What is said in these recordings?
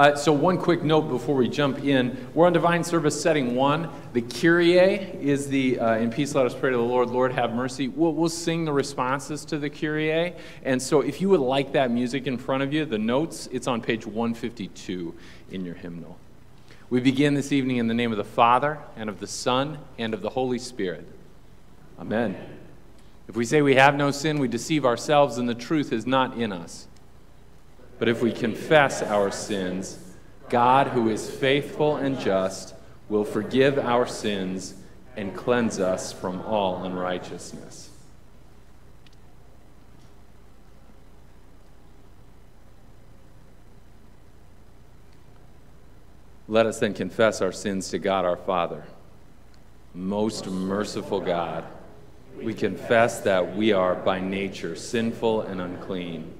Uh, so, one quick note before we jump in. We're on Divine Service Setting 1. The Kyrie is the, uh, in peace let us pray to the Lord, Lord have mercy. We'll, we'll sing the responses to the Kyrie. And so, if you would like that music in front of you, the notes, it's on page 152 in your hymnal. We begin this evening in the name of the Father, and of the Son, and of the Holy Spirit. Amen. If we say we have no sin, we deceive ourselves, and the truth is not in us. But if we confess our sins, God, who is faithful and just, will forgive our sins and cleanse us from all unrighteousness. Let us then confess our sins to God our Father. Most merciful God, we confess that we are by nature sinful and unclean.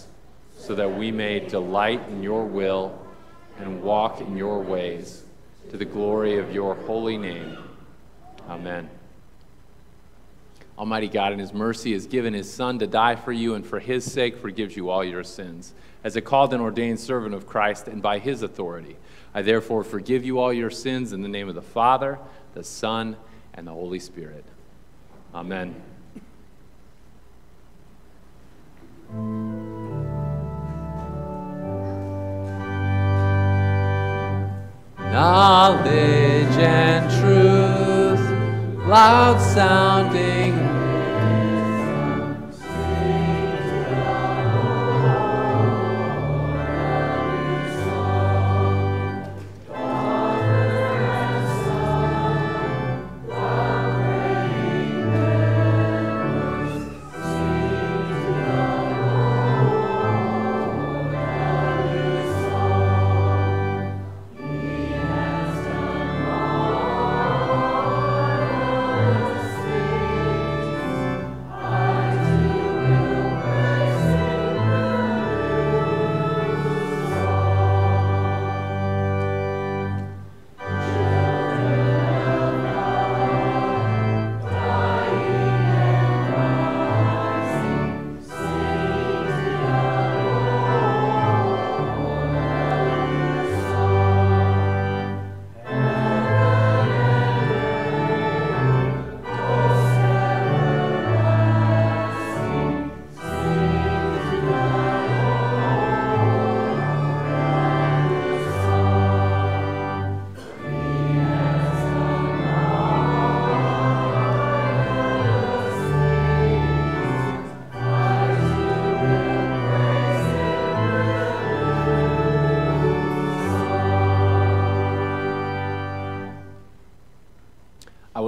so that we may delight in your will and walk in your ways to the glory of your holy name. Amen. Almighty God, in His mercy, has given His Son to die for you, and for His sake forgives you all your sins. As a called and ordained servant of Christ, and by His authority, I therefore forgive you all your sins in the name of the Father, the Son, and the Holy Spirit. Amen. Knowledge and truth, loud sounding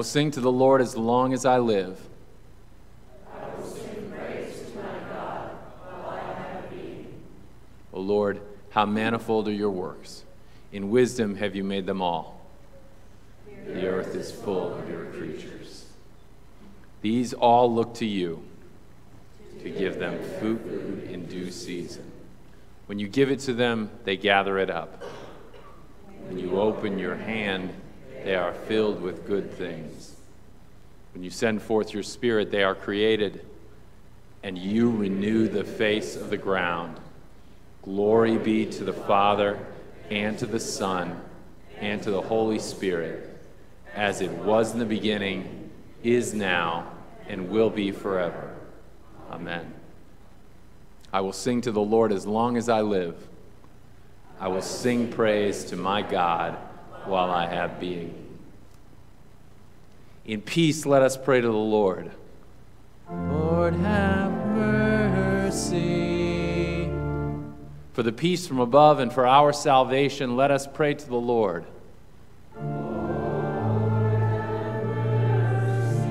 will sing to the Lord as long as I live. I will sing praise to my God while I. O Lord, how manifold are your works. In wisdom have you made them all. The earth is full of your creatures. These all look to you to give them food in due season. When you give it to them, they gather it up. When you open your hand, they are filled with good things. When you send forth your Spirit, they are created, and you renew the face of the ground. Glory be to the Father, and to the Son, and to the Holy Spirit, as it was in the beginning, is now, and will be forever. Amen. I will sing to the Lord as long as I live. I will sing praise to my God while I have being. In peace, let us pray to the Lord. Lord, have mercy. For the peace from above and for our salvation, let us pray to the Lord. Lord have mercy.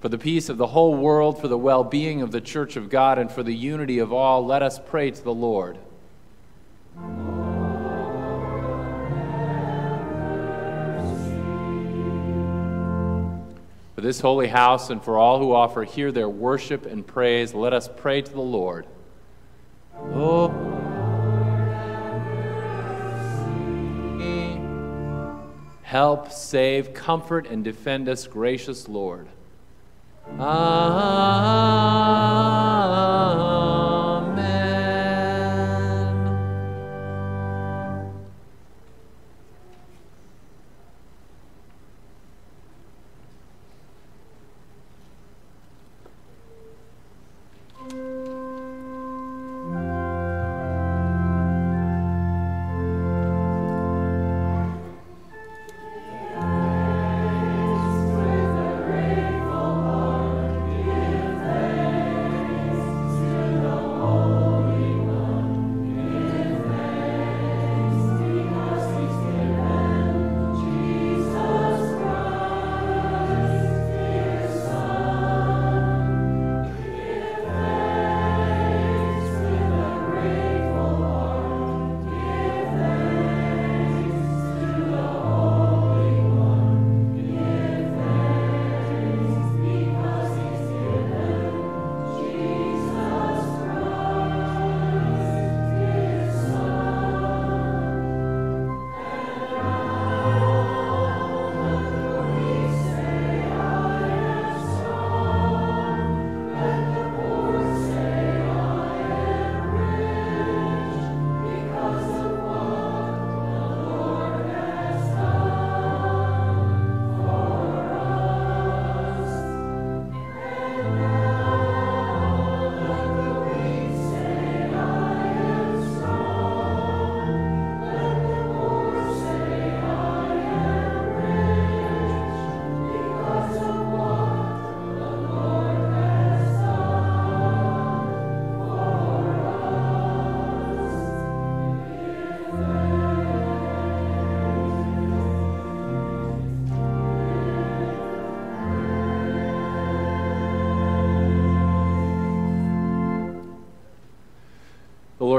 For the peace of the whole world, for the well being of the church of God, and for the unity of all, let us pray to the Lord. For this holy house and for all who offer here their worship and praise, let us pray to the Lord. Oh. Help, save, comfort, and defend us, gracious Lord.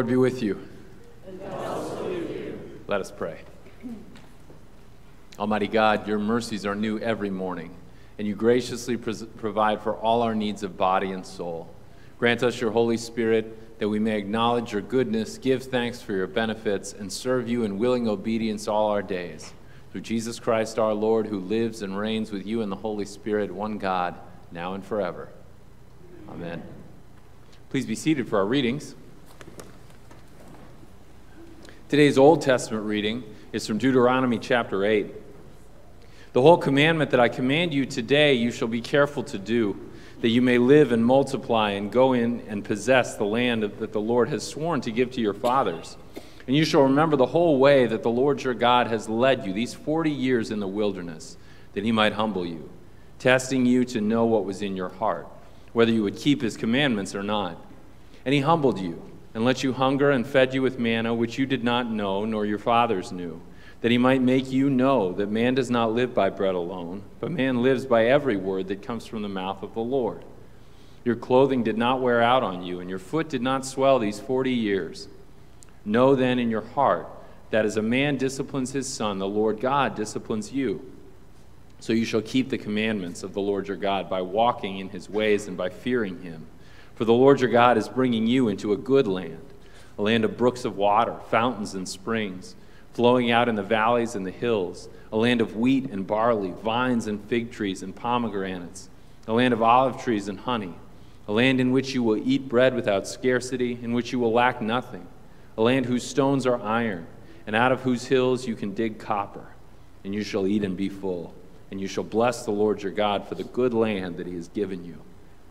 Lord be with you. With you. Let us pray. Almighty God, your mercies are new every morning, and you graciously provide for all our needs of body and soul. Grant us your Holy Spirit that we may acknowledge your goodness, give thanks for your benefits, and serve you in willing obedience all our days. Through Jesus Christ our Lord, who lives and reigns with you in the Holy Spirit, one God, now and forever. Amen. Please be seated for our readings. Today's Old Testament reading is from Deuteronomy chapter 8. The whole commandment that I command you today, you shall be careful to do, that you may live and multiply and go in and possess the land that the Lord has sworn to give to your fathers. And you shall remember the whole way that the Lord your God has led you these 40 years in the wilderness, that he might humble you, testing you to know what was in your heart, whether you would keep his commandments or not. And he humbled you and let you hunger and fed you with manna which you did not know, nor your fathers knew, that he might make you know that man does not live by bread alone, but man lives by every word that comes from the mouth of the Lord. Your clothing did not wear out on you, and your foot did not swell these forty years. Know then in your heart that as a man disciplines his son, the Lord God disciplines you. So you shall keep the commandments of the Lord your God by walking in his ways and by fearing him. For the Lord your God is bringing you into a good land, a land of brooks of water, fountains and springs, flowing out in the valleys and the hills, a land of wheat and barley, vines and fig trees and pomegranates, a land of olive trees and honey, a land in which you will eat bread without scarcity, in which you will lack nothing, a land whose stones are iron, and out of whose hills you can dig copper, and you shall eat and be full, and you shall bless the Lord your God for the good land that he has given you.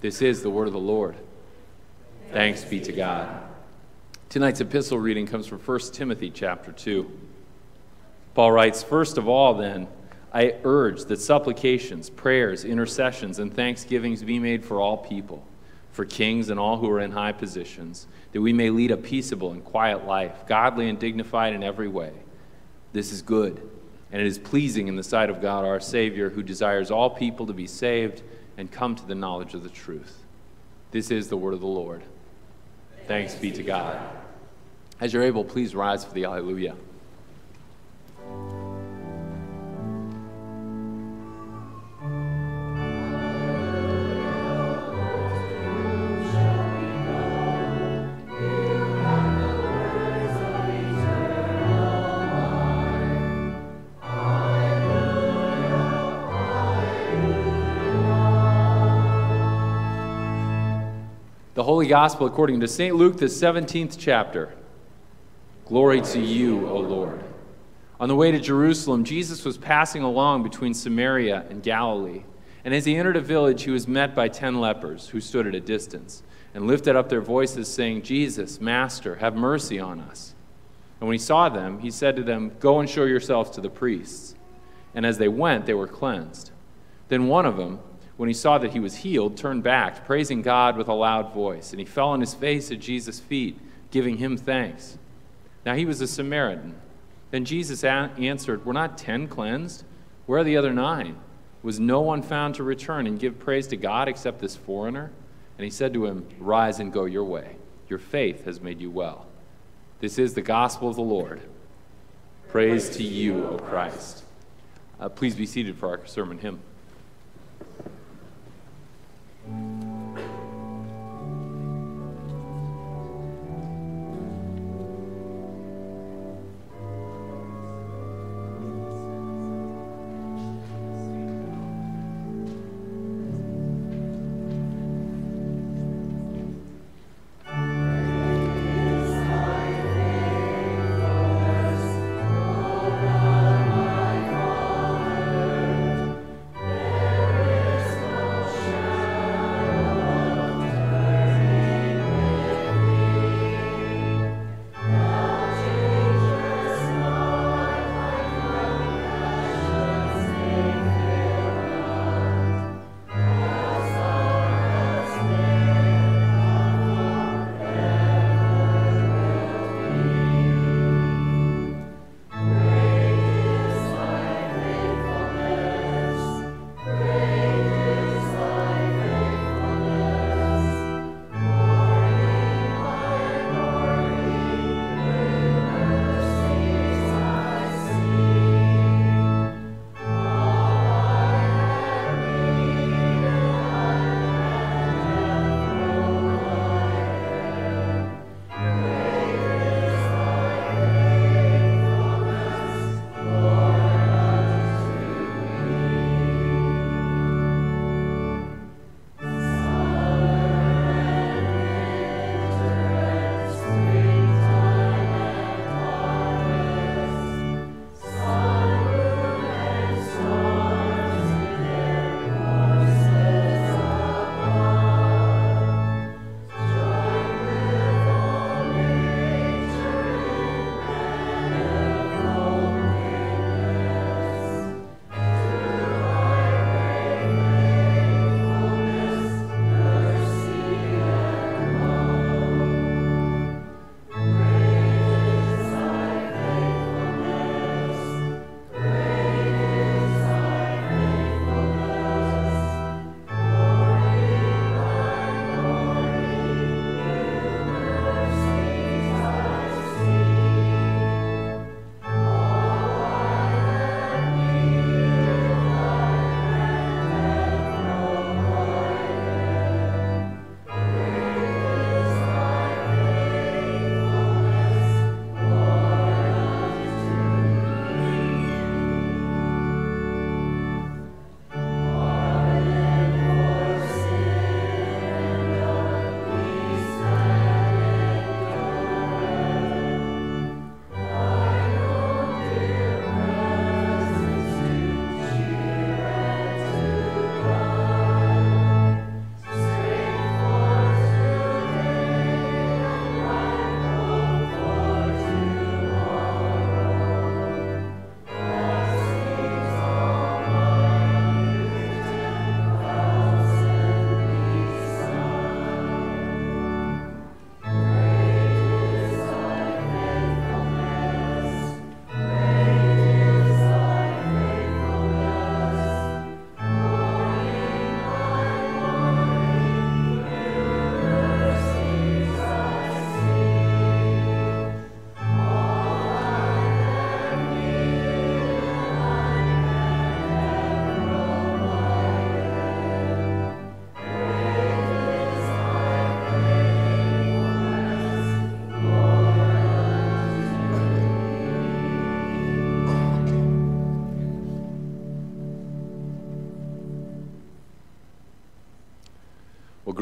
This is the word of the Lord. Thanks be to God. Tonight's epistle reading comes from 1 Timothy chapter 2. Paul writes, First of all, then, I urge that supplications, prayers, intercessions, and thanksgivings be made for all people, for kings and all who are in high positions, that we may lead a peaceable and quiet life, godly and dignified in every way. This is good, and it is pleasing in the sight of God our Savior, who desires all people to be saved and come to the knowledge of the truth. This is the word of the Lord. Thanks be to God. As you're able, please rise for the Alleluia. The Holy Gospel according to St. Luke, the 17th chapter. Glory to you, O Lord. On the way to Jerusalem, Jesus was passing along between Samaria and Galilee. And as he entered a village, he was met by ten lepers who stood at a distance and lifted up their voices, saying, Jesus, Master, have mercy on us. And when he saw them, he said to them, Go and show yourselves to the priests. And as they went, they were cleansed. Then one of them, when he saw that he was healed, turned back, praising God with a loud voice. And he fell on his face at Jesus' feet, giving him thanks. Now he was a Samaritan. Then Jesus answered, Were not ten cleansed? Where are the other nine? Was no one found to return and give praise to God except this foreigner? And he said to him, Rise and go your way. Your faith has made you well. This is the gospel of the Lord. Praise, to you, O Christ. Uh, please be seated for our sermon hymn. Thank you.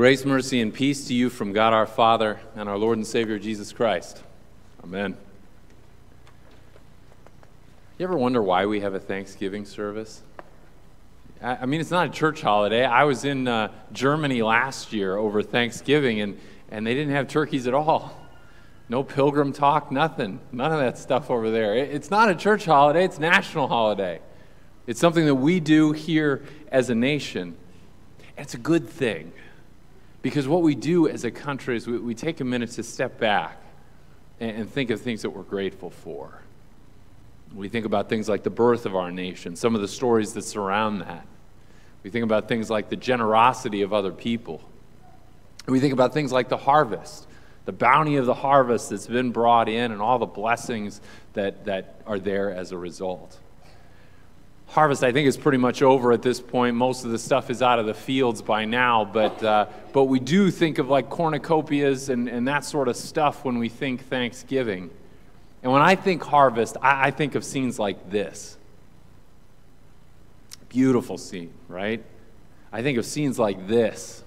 Grace, mercy, and peace to you from God our Father and our Lord and Savior Jesus Christ. Amen. You ever wonder why we have a Thanksgiving service? I mean, it's not a church holiday. I was in uh, Germany last year over Thanksgiving, and, and they didn't have turkeys at all. No pilgrim talk, nothing. None of that stuff over there. It's not a church holiday, it's national holiday. It's something that we do here as a nation. It's a good thing. Because what we do as a country is we, we take a minute to step back and, and think of things that we're grateful for. We think about things like the birth of our nation, some of the stories that surround that. We think about things like the generosity of other people. We think about things like the harvest, the bounty of the harvest that's been brought in, and all the blessings that, that are there as a result harvest, I think, is pretty much over at this point. Most of the stuff is out of the fields by now, but, uh, but we do think of like cornucopias and, and that sort of stuff when we think Thanksgiving. And when I think harvest, I, I think of scenes like this. Beautiful scene, right? I think of scenes like this.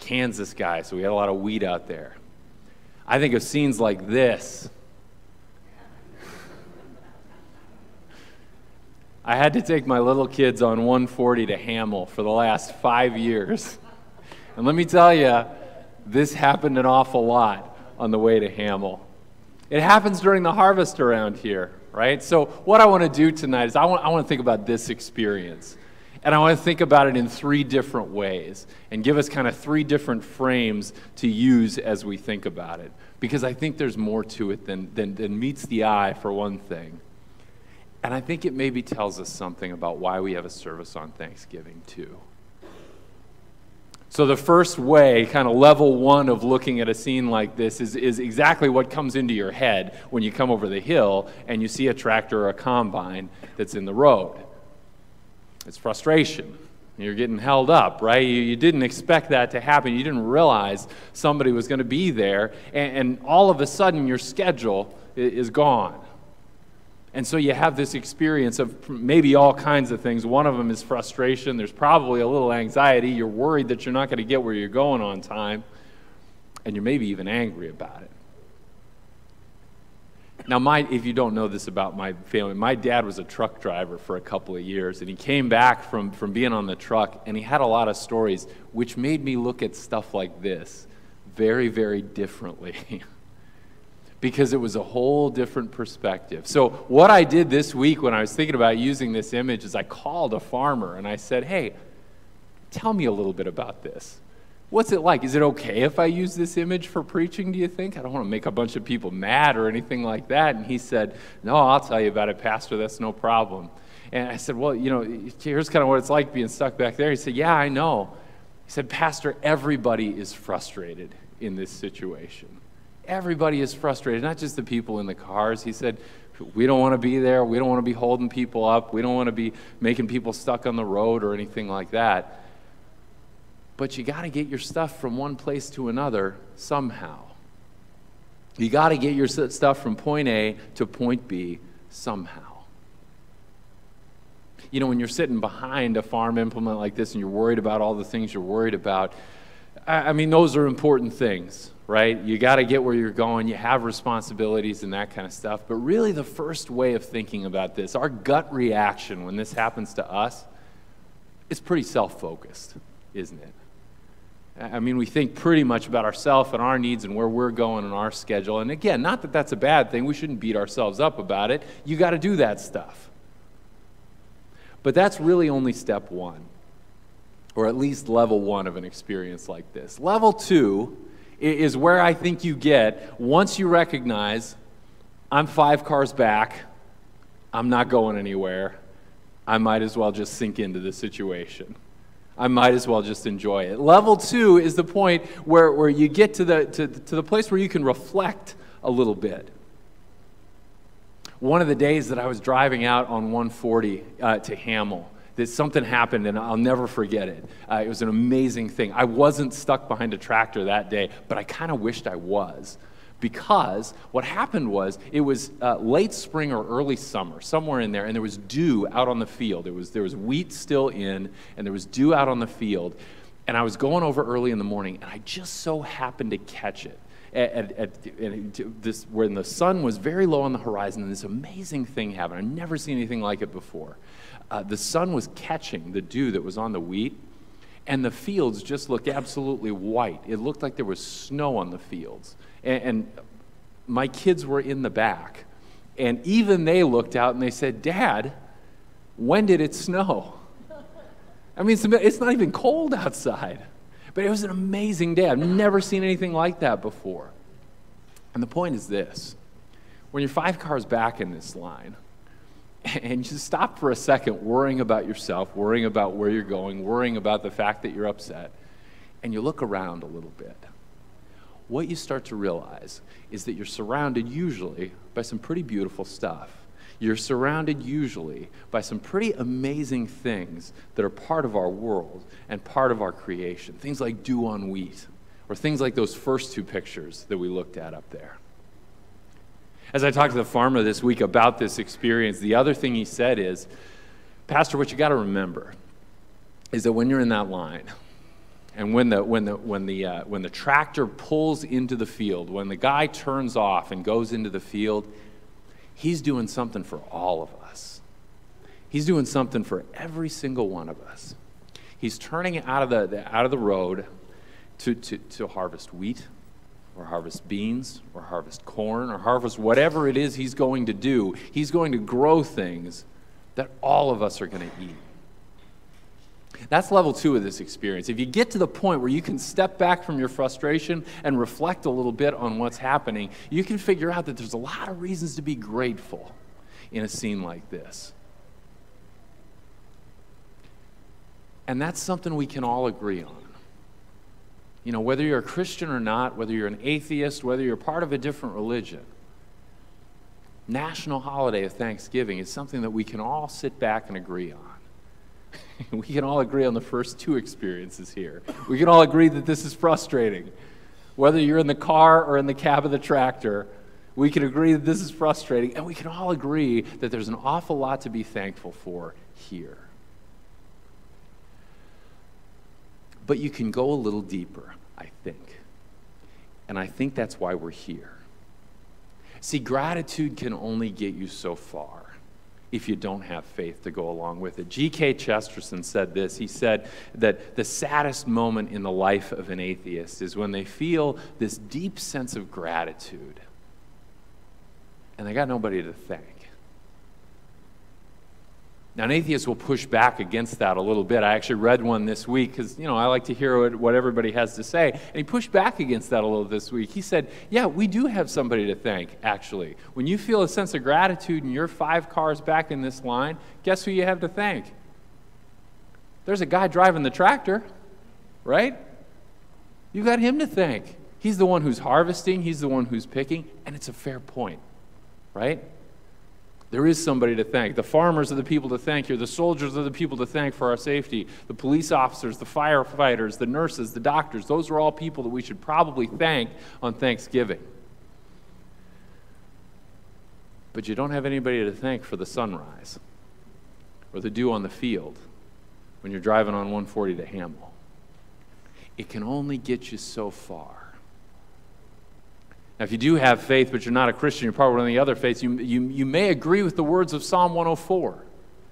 Kansas guy, so we had a lot of wheat out there. I think of scenes like this. I had to take my little kids on 140 to Hamel for the last five years. And let me tell you, this happened an awful lot on the way to Hamel. It happens during the harvest around here, right? So, what I want to do tonight is I want, I want to think about this experience. And I want to think about it in three different ways and give us kind of three different frames to use as we think about it. Because I think there's more to it than, than, than meets the eye, for one thing. And I think it maybe tells us something about why we have a service on Thanksgiving, too. So, the first way, kind of level one of looking at a scene like this, is, is exactly what comes into your head when you come over the hill and you see a tractor or a combine that's in the road. It's frustration. You're getting held up, right? You, you didn't expect that to happen. You didn't realize somebody was going to be there, and, and all of a sudden your schedule is gone. And so you have this experience of maybe all kinds of things. One of them is frustration. There's probably a little anxiety. You're worried that you're not going to get where you're going on time. And you're maybe even angry about it. Now, my, if you don't know this about my family, my dad was a truck driver for a couple of years, and he came back from, from being on the truck, and he had a lot of stories, which made me look at stuff like this very, very differently. because it was a whole different perspective. So, what I did this week when I was thinking about using this image is I called a farmer and I said, Hey, tell me a little bit about this. What's it like? Is it okay if I use this image for preaching, do you think? I don't want to make a bunch of people mad or anything like that. And he said, No, I'll tell you about it, Pastor. That's no problem. And I said, Well, you know, here's kind of what it's like being stuck back there. He said, Yeah, I know. He said, Pastor, everybody is frustrated in this situation. Everybody is frustrated, not just the people in the cars. He said, We don't want to be there. We don't want to be holding people up. We don't want to be making people stuck on the road or anything like that. But you got to get your stuff from one place to another somehow. You got to get your stuff from point A to point B somehow. You know, when you're sitting behind a farm implement like this and you're worried about all the things you're worried about, I mean, those are important things right? You got to get where you're going. You have responsibilities and that kind of stuff. But really, the first way of thinking about this, our gut reaction when this happens to us, is pretty self focused, isn't it? I mean, we think pretty much about ourselves and our needs and where we're going and our schedule. And again, not that that's a bad thing. We shouldn't beat ourselves up about it. You got to do that stuff. But that's really only step one, or at least level one of an experience like this. Level two is where I think you get once you recognize I'm five cars back, I'm not going anywhere, I might as well just sink into the situation. I might as well just enjoy it. Level two is the point where, where you get to the, to, to the place where you can reflect a little bit. One of the days that I was driving out on 140 uh, to Hamel, that something happened and I'll never forget it. Uh, it was an amazing thing. I wasn't stuck behind a tractor that day, but I kind of wished I was. Because what happened was it was uh, late spring or early summer, somewhere in there, and there was dew out on the field. There was, there was wheat still in, and there was dew out on the field. And I was going over early in the morning, and I just so happened to catch it. At, at, at this, when the sun was very low on the horizon, and this amazing thing happened. I've never seen anything like it before. Uh, the sun was catching the dew that was on the wheat, and the fields just looked absolutely white. It looked like there was snow on the fields. And, and my kids were in the back, and even they looked out and they said, Dad, when did it snow? I mean, it's not even cold outside. But it was an amazing day. I've never seen anything like that before. And the point is this when you're five cars back in this line, and you stop for a second worrying about yourself, worrying about where you're going, worrying about the fact that you're upset, and you look around a little bit, what you start to realize is that you're surrounded usually by some pretty beautiful stuff. You're surrounded usually by some pretty amazing things that are part of our world and part of our creation. Things like dew on wheat, or things like those first two pictures that we looked at up there. As I talked to the farmer this week about this experience, the other thing he said is, Pastor, what you got to remember is that when you're in that line, and when the, when the, when, the, uh, when the tractor pulls into the field, when the guy turns off and goes into the field, he's doing something for all of us. He's doing something for every single one of us. He's turning out of the, the out of the road to, to, to harvest wheat, or harvest beans, or harvest corn, or harvest whatever it is he's going to do. He's going to grow things that all of us are going to eat. That's level two of this experience. If you get to the point where you can step back from your frustration and reflect a little bit on what's happening, you can figure out that there's a lot of reasons to be grateful in a scene like this. And that's something we can all agree on you know, whether you're a Christian or not, whether you're an atheist, whether you're part of a different religion, national holiday of Thanksgiving is something that we can all sit back and agree on. we can all agree on the first two experiences here. We can all agree that this is frustrating. Whether you're in the car or in the cab of the tractor, we can agree that this is frustrating, and we can all agree that there's an awful lot to be thankful for here. But you can go a little deeper, I think. And I think that's why we're here. See, gratitude can only get you so far if you don't have faith to go along with it. G.K. Chesterton said this. He said that the saddest moment in the life of an atheist is when they feel this deep sense of gratitude and they got nobody to thank. Now, an atheist will push back against that a little bit. I actually read one this week because, you know, I like to hear what, everybody has to say. And he pushed back against that a little this week. He said, Yeah, we do have somebody to thank, actually. When you feel a sense of gratitude and you're five cars back in this line, guess who you have to thank? There's a guy driving the tractor, right? You got him to thank. He's the one who's harvesting, he's the one who's picking, and it's a fair point, right? There is somebody to thank. The farmers are the people to thank here. The soldiers are the people to thank for our safety. The police officers, the firefighters, the nurses, the doctors, those are all people that we should probably thank on Thanksgiving. But you don't have anybody to thank for the sunrise or the dew on the field when you're driving on 140 to Hamel. It can only get you so far. If you do have faith, but you're not a Christian, you're part of one of the other faiths, you, you, you may agree with the words of Psalm 104.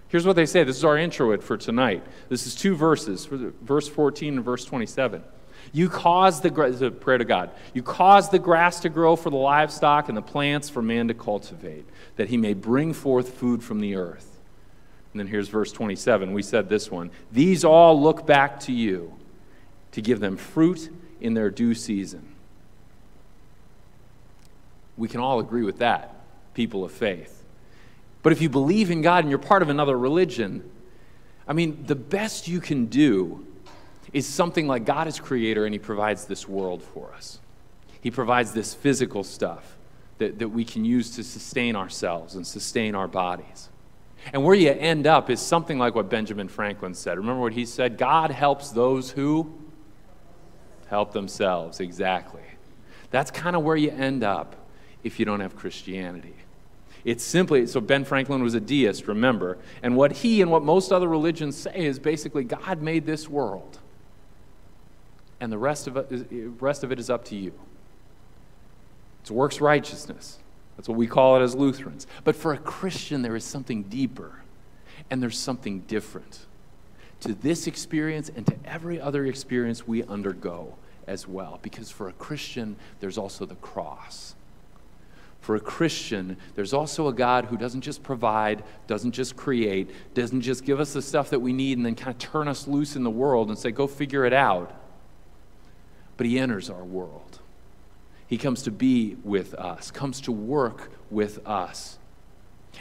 Here's what they say. This is our intro for tonight. This is two verses, verse 14 and verse 27. You cause the a prayer to God. You cause the grass to grow for the livestock and the plants for man to cultivate, that he may bring forth food from the earth. And then here's verse 27. We said this one. These all look back to you to give them fruit in their due season. We can all agree with that, people of faith. But if you believe in God and you're part of another religion, I mean, the best you can do is something like God is creator and He provides this world for us. He provides this physical stuff that, that we can use to sustain ourselves and sustain our bodies. And where you end up is something like what Benjamin Franklin said. Remember what he said? God helps those who help themselves. Exactly. That's kind of where you end up if you don't have Christianity. It's simply, so Ben Franklin was a deist, remember. And what he and what most other religions say is basically God made this world. and the rest of it, rest of it is up to you. It's works righteousness. That's what we call it as Lutherans. But for a Christian, there is something deeper and there's something different to this experience and to every other experience we undergo as well. Because for a Christian, there's also the cross. For a Christian, there's also a God who doesn't just provide, doesn't just create, doesn't just give us the stuff that we need and then kind of turn us loose in the world and say, go figure it out. But He enters our world. He comes to be with us, comes to work with us.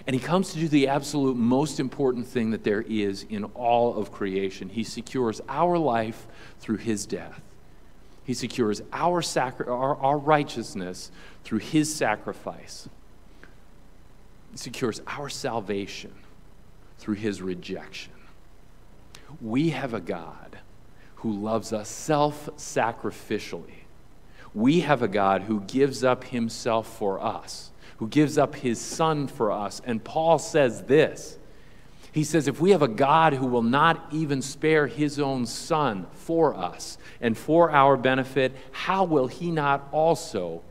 And he comes to do the absolute most important thing that there is in all of creation. He secures our life through his death. He secures our, sacri- our, our righteousness through his sacrifice. He secures our salvation through his rejection. We have a God who loves us self sacrificially. We have a God who gives up himself for us who gives up his son for us. And Paul says this He says, if we have a God who will not even spare his own son for us and for our benefit, how will he not also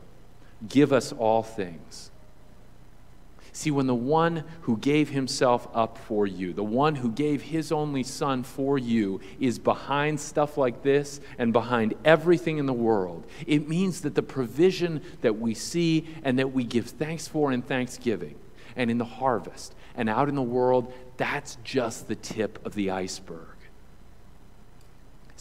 give us all things? See, when the one who gave himself up for you, the one who gave his only son for you, is behind stuff like this and behind everything in the world, it means that the provision that we see and that we give thanks for in thanksgiving and in the harvest and out in the world, that's just the tip of the iceberg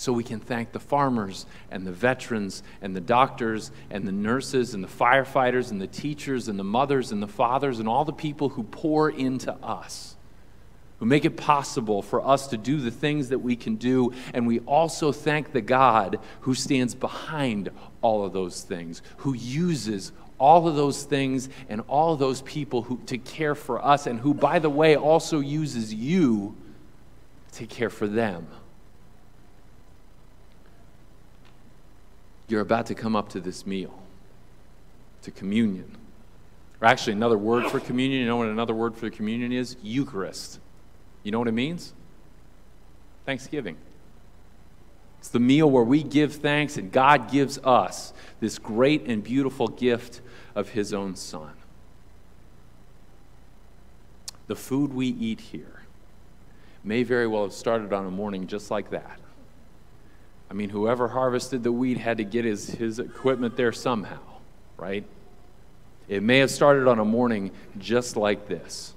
so we can thank the farmers and the veterans and the doctors and the nurses and the firefighters and the teachers and the mothers and the fathers and all the people who pour into us, who make it possible for us to do the things that we can do. And we also thank the God who stands behind all of those things, who uses all of those things and all those people who, to care for us, and who, by the way, also uses you to care for them. You're about to come up to this meal, to communion. Or actually, another word for communion, you know what another word for communion is? Eucharist. You know what it means? Thanksgiving. It's the meal where we give thanks and God gives us this great and beautiful gift of His own Son. The food we eat here may very well have started on a morning just like that. I mean, whoever harvested the wheat had to get his, his equipment there somehow, right? It may have started on a morning just like this.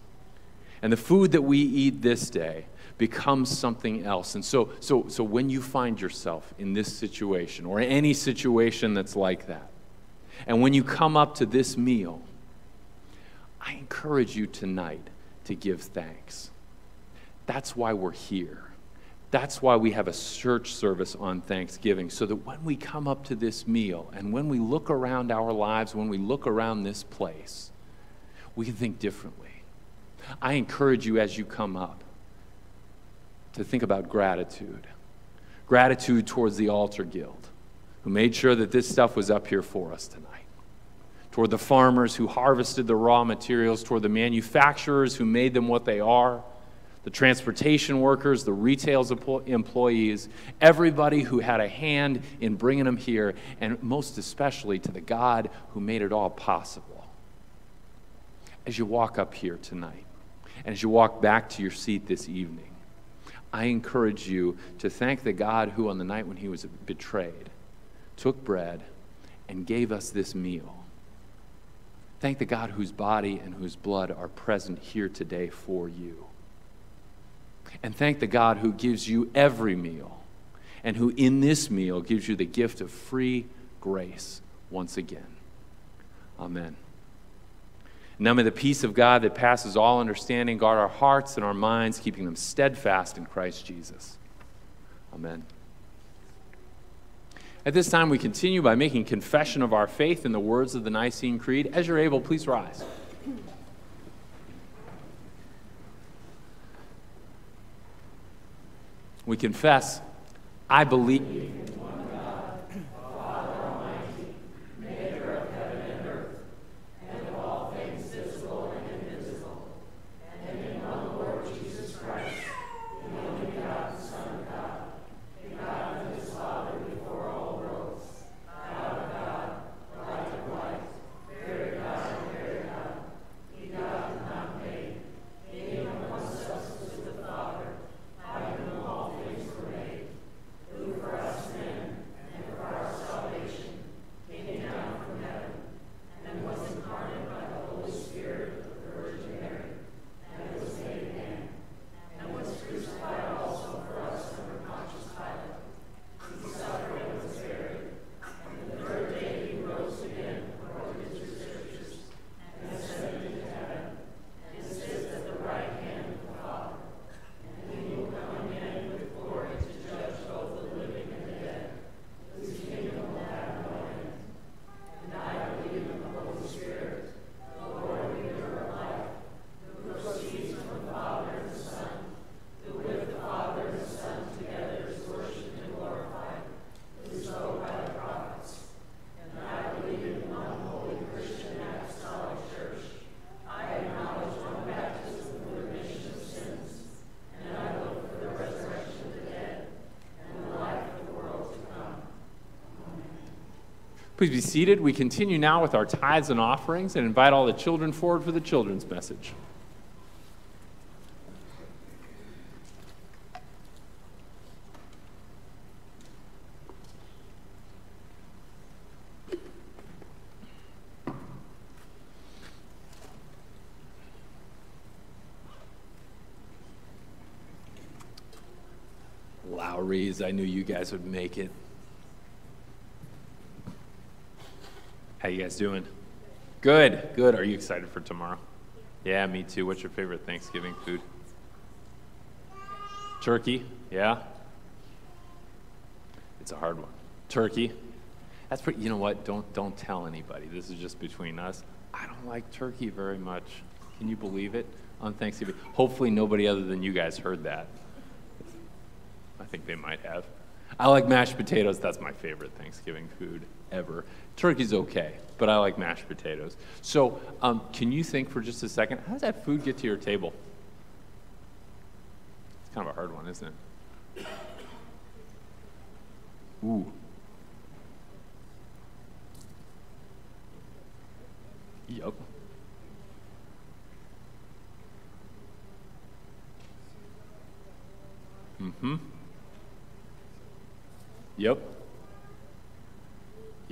And the food that we eat this day becomes something else. And so, so, so when you find yourself in this situation or any situation that's like that, and when you come up to this meal, I encourage you tonight to give thanks. That's why we're here. That's why we have a church service on Thanksgiving, so that when we come up to this meal and when we look around our lives, when we look around this place, we can think differently. I encourage you as you come up to think about gratitude. Gratitude towards the Altar Guild, who made sure that this stuff was up here for us tonight. Toward the farmers who harvested the raw materials, toward the manufacturers who made them what they are the transportation workers, the retail employees, everybody who had a hand in bringing them here, and most especially to the God who made it all possible. As you walk up here tonight, and as you walk back to your seat this evening, I encourage you to thank the God who, on the night when he was betrayed, took bread and gave us this meal. Thank the God whose body and whose blood are present here today for you. And thank the God who gives you every meal and who in this meal gives you the gift of free grace once again. Amen. Now may the peace of God that passes all understanding guard our hearts and our minds, keeping them steadfast in Christ Jesus. Amen. At this time, we continue by making confession of our faith in the words of the Nicene Creed. As you're able, please rise. We confess, I believe. Please be seated. We continue now with our tithes and offerings and invite all the children forward for the children's message. Lowry's, I knew you guys would make it. How you guys doing? Good, good. Are you excited for tomorrow? Yeah, me too. What's your favorite Thanksgiving food? Turkey, yeah? It's a hard one. Turkey. That's pretty, you know what? Don't, don't tell anybody. This is just between us. I don't like turkey very much. Can you believe it? On Thanksgiving. Hopefully, nobody other than you guys heard that. I think they might have. I like mashed potatoes. That's my favorite Thanksgiving food ever. Turkey's okay, but I like mashed potatoes. So, um, can you think for just a second, how does that food get to your table? It's kind of a hard one, isn't it? Ooh. Yep. Mm-hmm. Yep.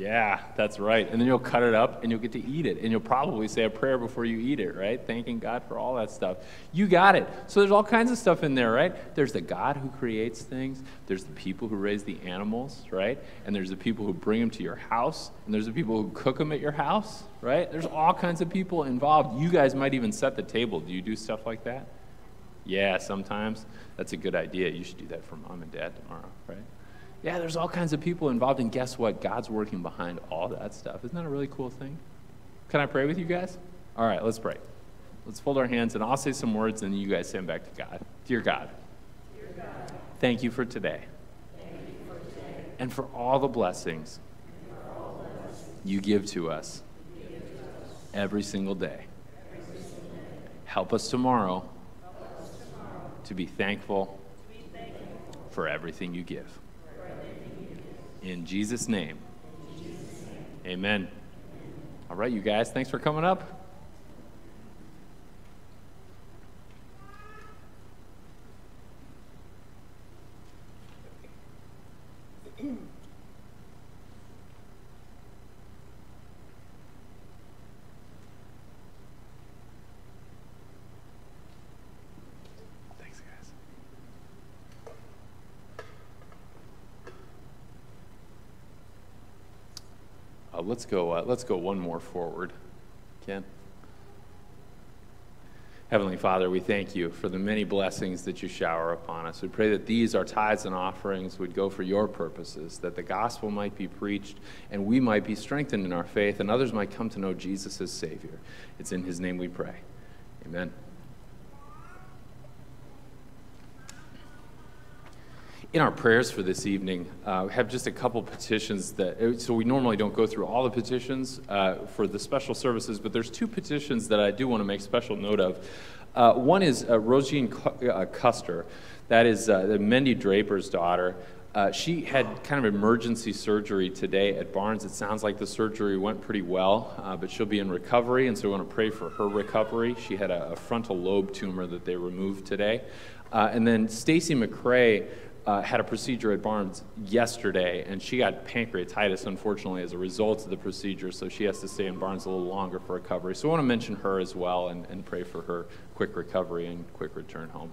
Yeah, that's right. And then you'll cut it up and you'll get to eat it. And you'll probably say a prayer before you eat it, right? Thanking God for all that stuff. You got it. So there's all kinds of stuff in there, right? There's the God who creates things, there's the people who raise the animals, right? And there's the people who bring them to your house, and there's the people who cook them at your house, right? There's all kinds of people involved. You guys might even set the table. Do you do stuff like that? Yeah, sometimes. That's a good idea. You should do that for mom and dad tomorrow, right? Yeah, there's all kinds of people involved, and guess what? God's working behind all that stuff. Isn't that a really cool thing? Can I pray with you guys? All right, let's pray. Let's fold our hands, and I'll say some words, and you guys send back to God. Dear God, Dear God thank you for today. And for all the blessings, all the blessings you, give to us, give to us every single day. Every single day. Help us tomorrow, Help us tomorrow to, be to be thankful for everything you give. In Jesus' name. Amen. All right, you guys, thanks for coming up. Uh, let's go. Uh, let's go one more forward, Ken. Heavenly Father, we thank you for the many blessings that you shower upon us. We pray that these, our tithes and offerings, would go for your purposes, that the gospel might be preached and we might be strengthened in our faith and others might come to know Jesus as Savior. It's in his name we pray. Amen. In our prayers for this evening, uh, have just a couple petitions that, uh, so we normally don't go through all the petitions uh, for the special services, but there's two petitions that I do want to make special note of. Uh, one is uh, Rosine uh, Custer, that is uh, Mendy Draper's daughter. she had kind of emergency surgery today at Barnes. It sounds like the surgery went pretty well, but she'll be in recovery, and so we want to pray for her recovery. She had a, a frontal lobe tumor that they removed today. and then Stacy McCrae uh, had a procedure at Barnes yesterday, and she got pancreatitis, unfortunately, as a result of the procedure, so she has to stay in Barnes a little longer for recovery. So I want to mention her as well and, and pray for her quick recovery and quick return home.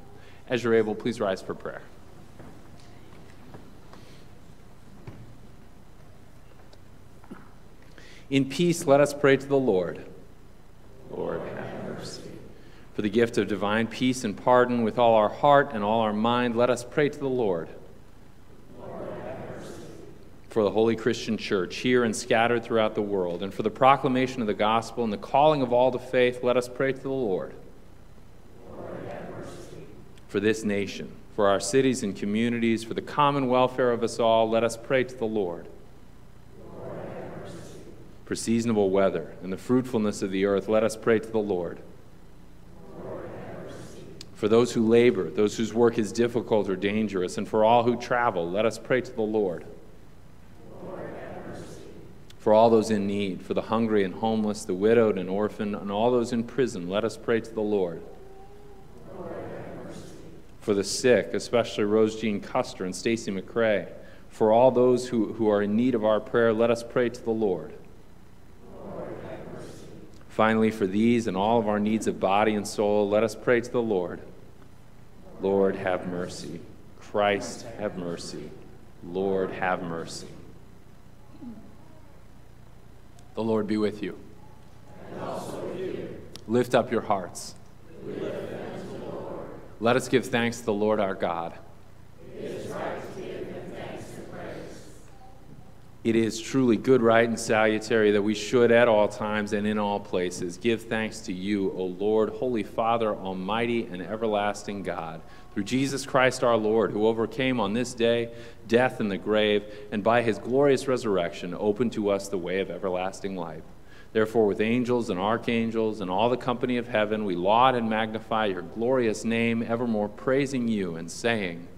As you're able, please rise for prayer. In peace, let us pray to the Lord. Lord, have mercy for the gift of divine peace and pardon with all our heart and all our mind, let us pray to the Lord. Lord for the Holy Christian Church, here and scattered throughout the world, and for the proclamation of the gospel and the calling of all to faith, let us pray to the Lord. Lord for this nation, for our cities and communities, for the common welfare of us all, let us pray to the Lord. Lord for seasonable weather and the fruitfulness of the earth, let us pray to the Lord. For those who labor, those whose work is difficult or dangerous, and for all who travel, let us pray to the Lord. For all those in need, for the hungry and homeless, the widowed and orphan, and all those in prison, let us pray to the Lord. Lord for the sick, especially Rose Jean Custer and Stacy McCrae. For all those who, who are in need of our prayer, let us pray to the. Lord Finally, for these and all of our needs of body and soul, let us pray to the Lord. Lord, have mercy. Christ, have mercy. Lord, have mercy. The Lord be with you. And also with you. Lift up your hearts. Let us give thanks to the Lord our God. It is right to give him thanks and praise. It is truly good, right, and salutary that we should at all times and in all places give thanks to you, O Lord, Holy Father, Almighty and everlasting God, through Jesus Christ our Lord, who overcame on this day death and the grave, and by his glorious resurrection opened to us the way of everlasting life. Therefore, with angels and archangels and all the company of heaven, we laud and magnify your glorious name, evermore praising you and saying,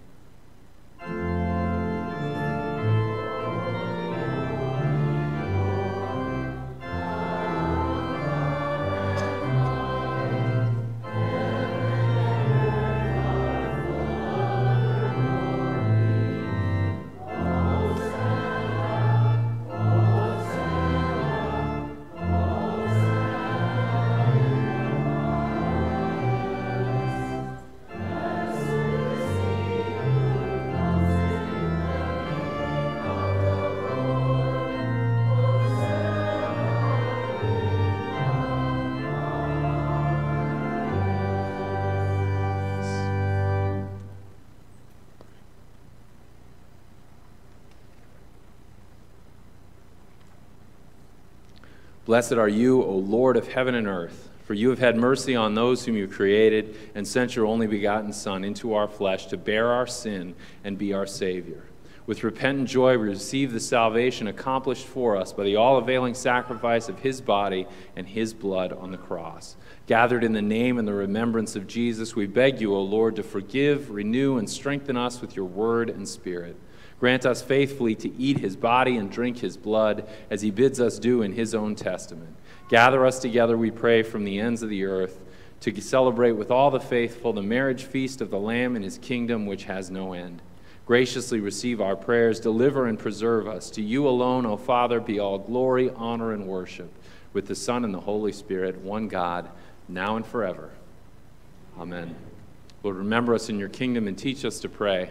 Blessed are you, O Lord of heaven and earth, for you have had mercy on those whom you created and sent your only begotten Son into our flesh to bear our sin and be our Savior. With repentant joy, we receive the salvation accomplished for us by the all availing sacrifice of his body and his blood on the cross. Gathered in the name and the remembrance of Jesus, we beg you, O Lord, to forgive, renew, and strengthen us with your word and spirit. Grant us faithfully to eat his body and drink his blood, as he bids us do in his own testament. Gather us together, we pray, from the ends of the earth to celebrate with all the faithful the marriage feast of the Lamb and his kingdom, which has no end. Graciously receive our prayers, deliver and preserve us. To you alone, O Father, be all glory, honor, and worship, with the Son and the Holy Spirit, one God, now and forever. Amen. Lord, remember us in your kingdom and teach us to pray.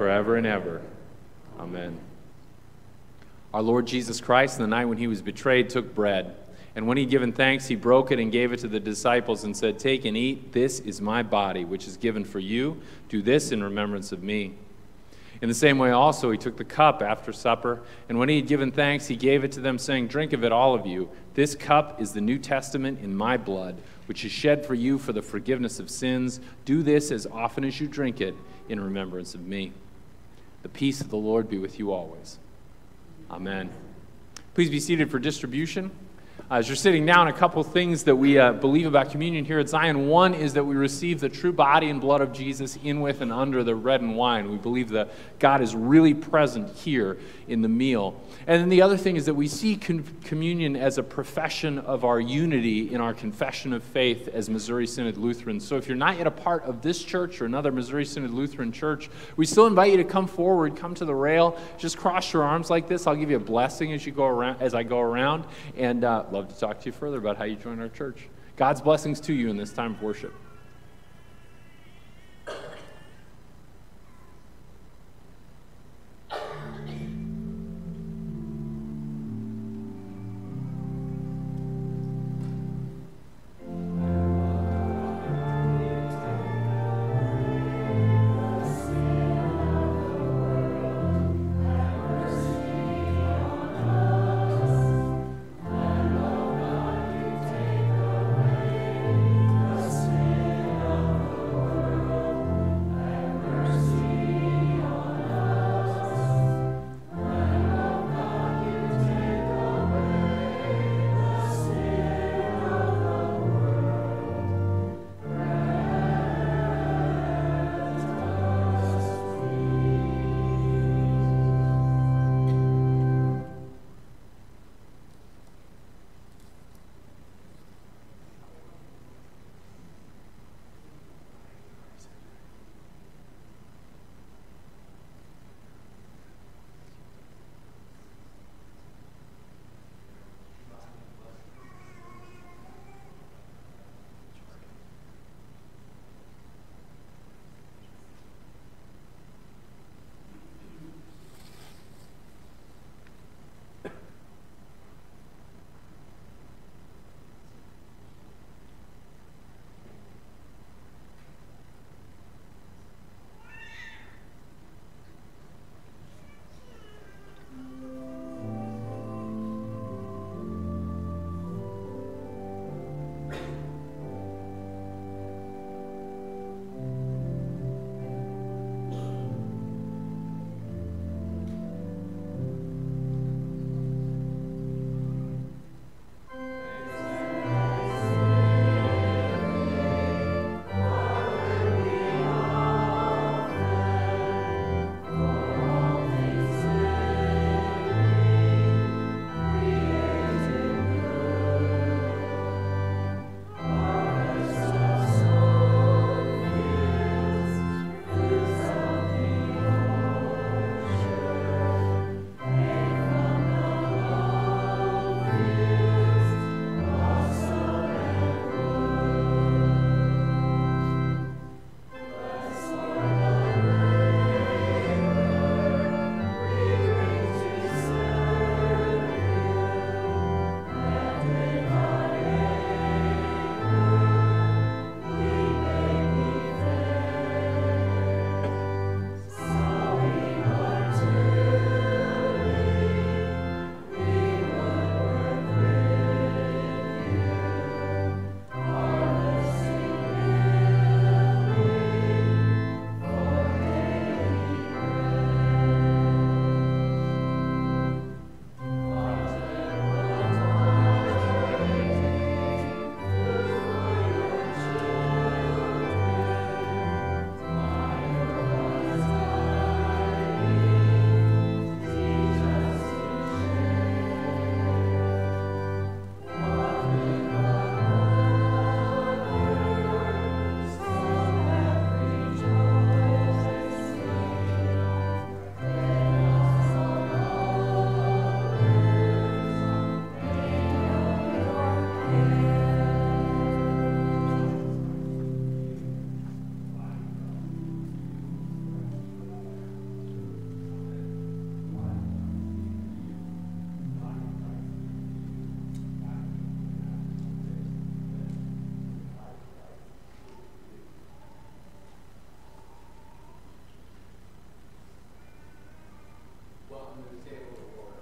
forever and ever. Amen. Our Lord Jesus Christ, in the night when he was betrayed, took bread. And when he'd given thanks, he broke it and gave it to the disciples and said, Take and eat. This is my body, which is given for you. Do this in remembrance of me. In the same way, also, he took the cup after supper, and when he had given thanks, he gave it to them, saying, Drink of it, all of you. This cup is the New Testament in my blood, which is shed for you for the forgiveness of sins. Do this as often as you drink it in remembrance of me. The peace of the Lord be with you always. Amen. Please be seated for distribution. Uh, as you're sitting down, a couple things that we uh, believe about communion here at Zion. One is that we receive the true body and blood of Jesus in with and under the bread and wine. We believe that God is really present here in the meal. And then the other thing is that we see con- communion as a profession of our unity in our confession of faith as Missouri Synod Lutherans. So if you're not yet a part of this church or another Missouri Synod Lutheran church, we still invite you to come forward, come to the rail, just cross your arms like this. I'll give you a blessing as you go around, as I go around, and uh, love to talk to you further about how you join our church. God's blessings to you in this time of worship. on the table of war.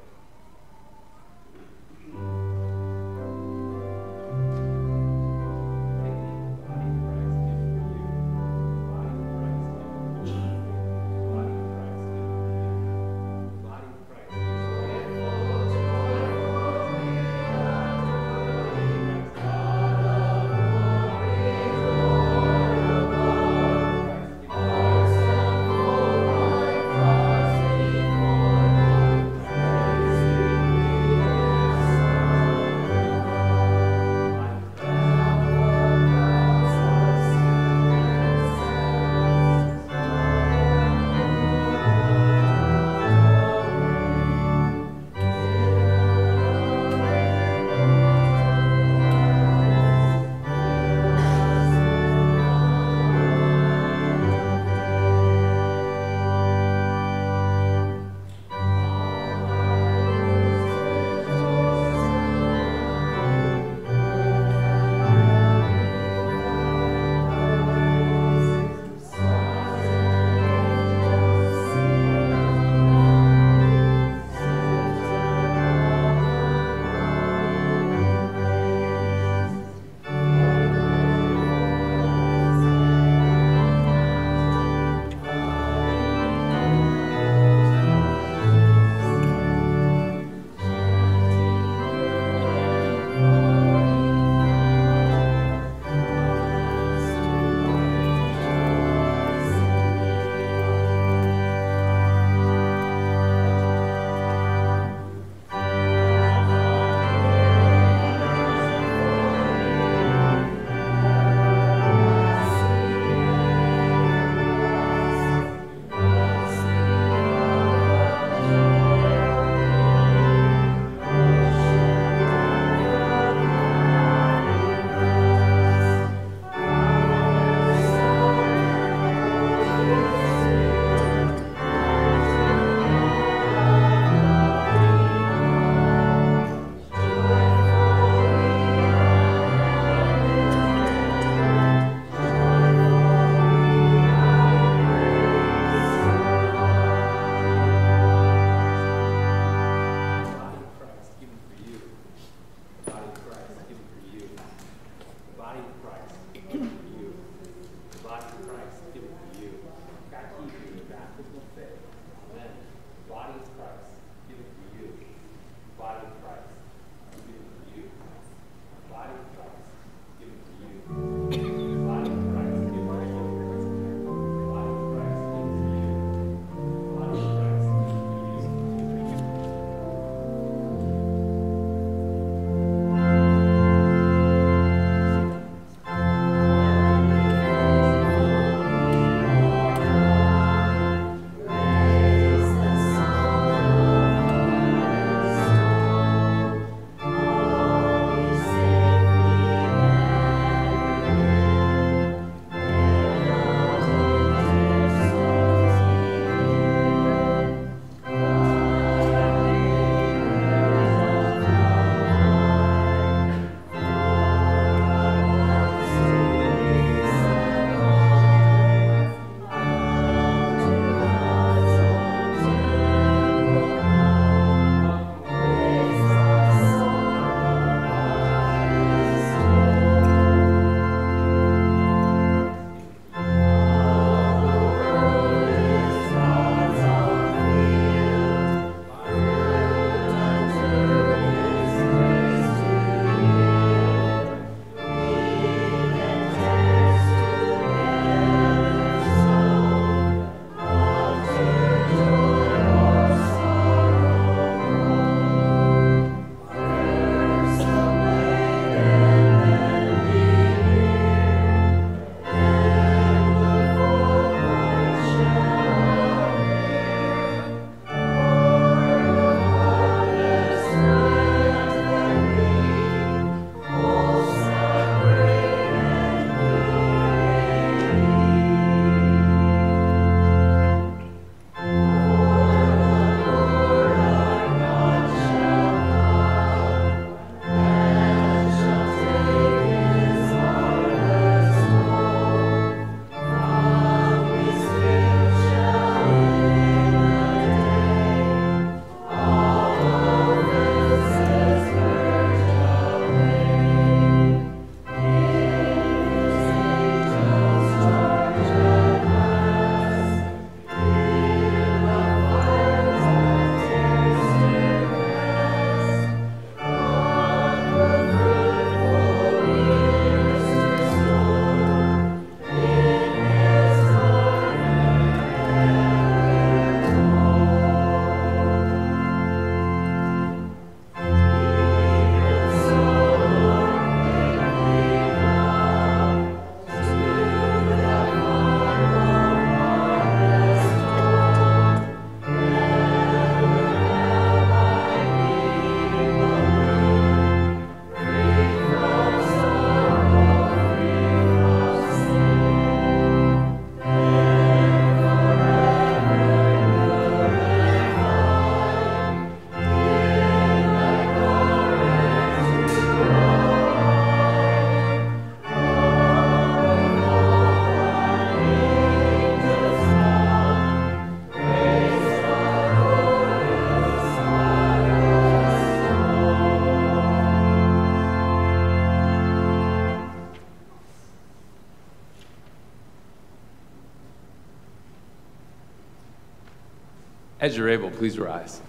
As you're able, please rise.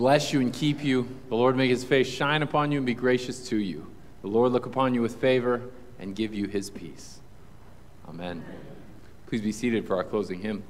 Bless you and keep you. The Lord make his face shine upon you and be gracious to you. The Lord look upon you with favor and give you his peace. Amen. Please be seated for our closing hymn.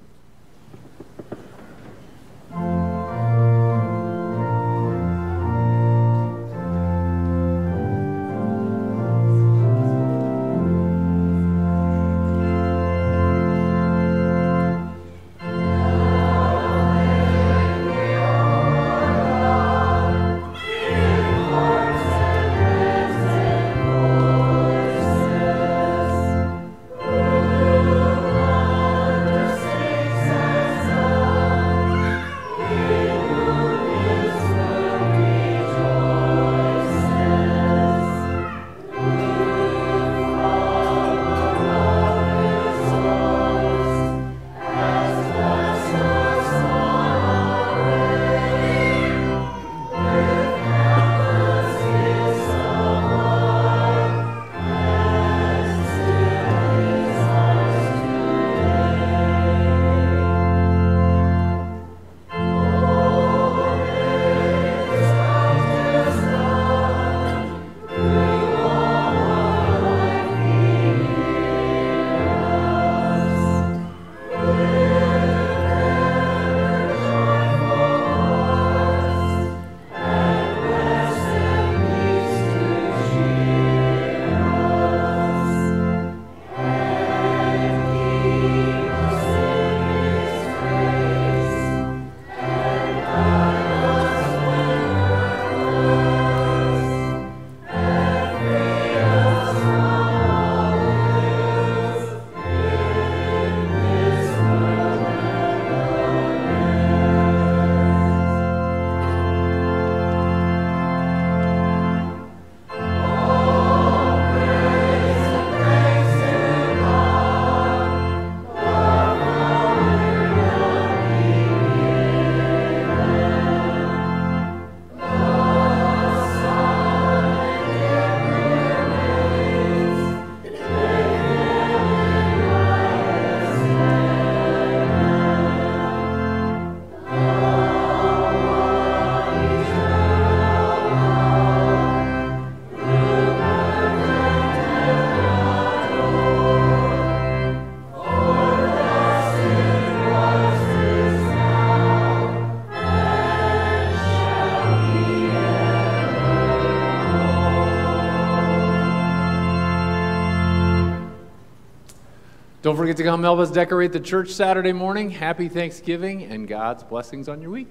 Don't forget to come help us decorate the church Saturday morning. Happy Thanksgiving and God's blessings on your week.